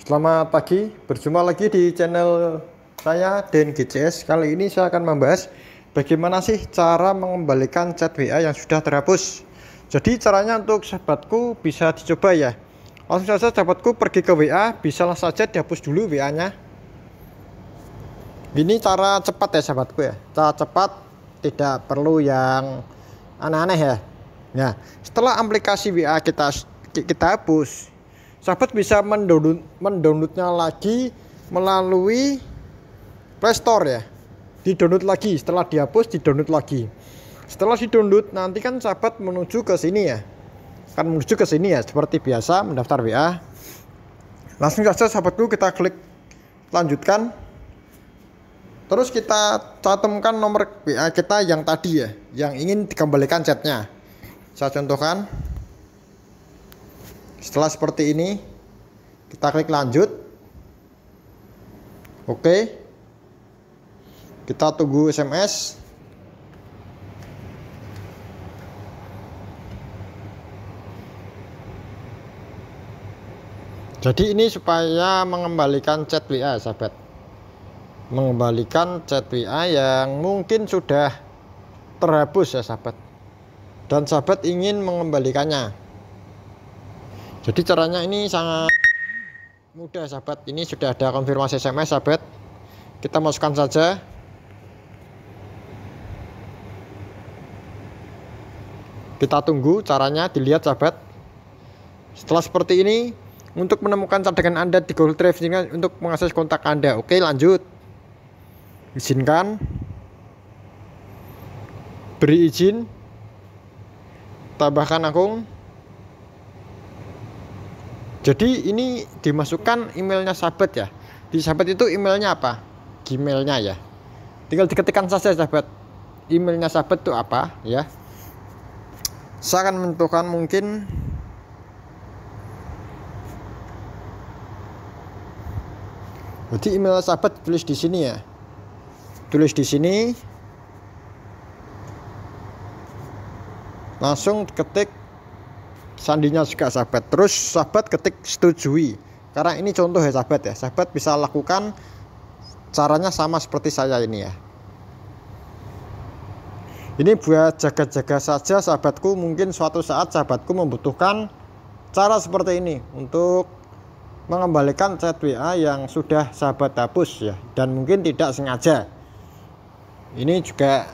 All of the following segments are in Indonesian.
Selamat pagi, berjumpa lagi di channel saya Den GCS. Kali ini saya akan membahas bagaimana sih cara mengembalikan chat WA yang sudah terhapus. Jadi caranya untuk sahabatku bisa dicoba ya. Langsung saja sahabatku pergi ke WA, bisa langsung saja dihapus dulu WA-nya. Ini cara cepat ya sahabatku ya. Cara cepat tidak perlu yang aneh-aneh ya. Nah, setelah aplikasi WA kita kita hapus, sahabat bisa mendownload mendownloadnya lagi melalui Playstore ya. Di download lagi setelah dihapus di download lagi. Setelah di download nanti kan sahabat menuju ke sini ya. Kan menuju ke sini ya seperti biasa mendaftar WA langsung saja sahabatku kita klik lanjutkan. Terus kita cantumkan nomor WA kita yang tadi ya yang ingin dikembalikan chatnya. Saya contohkan setelah seperti ini kita klik lanjut. Oke. Kita tunggu SMS jadi ini supaya mengembalikan chat WA sahabat. Mengembalikan chat WA yang mungkin sudah terhapus ya sahabat. Dan sahabat ingin mengembalikannya jadi caranya ini sangat mudah sahabat. Ini sudah ada konfirmasi SMS sahabat. Kita masukkan saja. Kita tunggu caranya dilihat sahabat. Setelah seperti ini untuk menemukan cadangan anda di Google Drive untuk mengakses kontak anda. Oke lanjut. Izinkan. Beri izin. Tambahkan akun jadi ini dimasukkan emailnya sahabat ya. Di sahabat itu emailnya apa? Gmailnya ya. Tinggal diketikkan saja sahabat emailnya sahabat itu apa ya? Saya akan menentukan mungkin jadi email sahabat tulis di sini ya. Tulis di sini. Langsung ketik sandinya juga sahabat. Terus sahabat ketik setujui. Karena ini contoh ya sahabat ya. Sahabat bisa lakukan caranya sama seperti saya ini ya. Ini buat jaga-jaga saja sahabatku. Mungkin suatu saat sahabatku membutuhkan cara seperti ini untuk mengembalikan chat WA yang sudah sahabat hapus ya. Dan mungkin tidak sengaja. Ini juga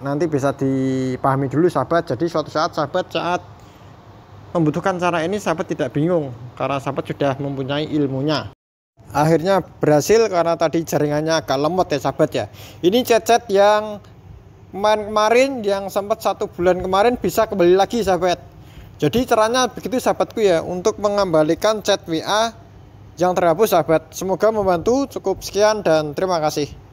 nanti bisa dipahami dulu sahabat. Jadi suatu saat sahabat saat membutuhkan cara ini sahabat tidak bingung karena sahabat sudah mempunyai ilmunya. Akhirnya berhasil karena tadi jaringannya agak lemot ya sahabat ya. Ini chat-chat yang kemarin, kemarin yang sempat satu bulan kemarin bisa kembali lagi sahabat. Jadi caranya begitu sahabatku ya untuk mengembalikan chat WA yang terhapus sahabat. Semoga membantu. Cukup sekian dan terima kasih